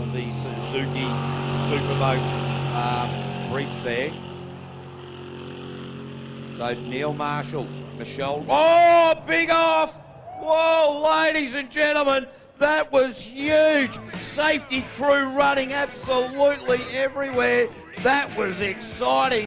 of the Suzuki Supermoto um, bridge there. So Neil Marshall, Michelle. Oh, big off! Whoa, ladies and gentlemen, that was huge. Safety crew running absolutely everywhere. That was exciting.